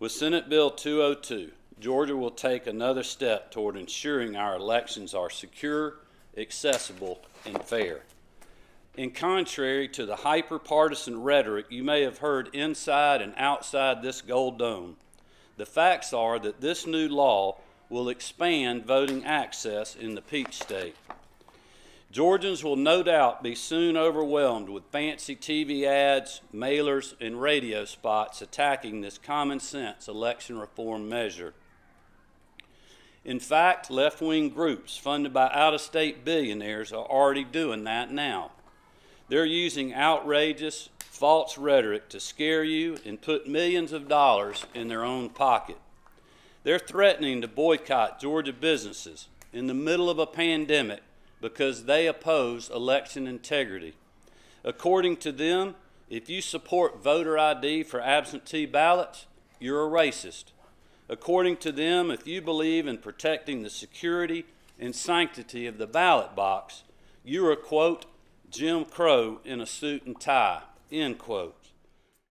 With Senate Bill 202, Georgia will take another step toward ensuring our elections are secure, accessible, and fair. In contrary to the hyper-partisan rhetoric you may have heard inside and outside this gold dome, the facts are that this new law will expand voting access in the Peach State. Georgians will no doubt be soon overwhelmed with fancy TV ads, mailers, and radio spots attacking this common sense election reform measure. In fact, left wing groups funded by out of state billionaires are already doing that now. They're using outrageous, false rhetoric to scare you and put millions of dollars in their own pocket. They're threatening to boycott Georgia businesses in the middle of a pandemic because they oppose election integrity. According to them, if you support voter ID for absentee ballots, you're a racist. According to them, if you believe in protecting the security and sanctity of the ballot box, you're a quote, Jim Crow in a suit and tie, end quote.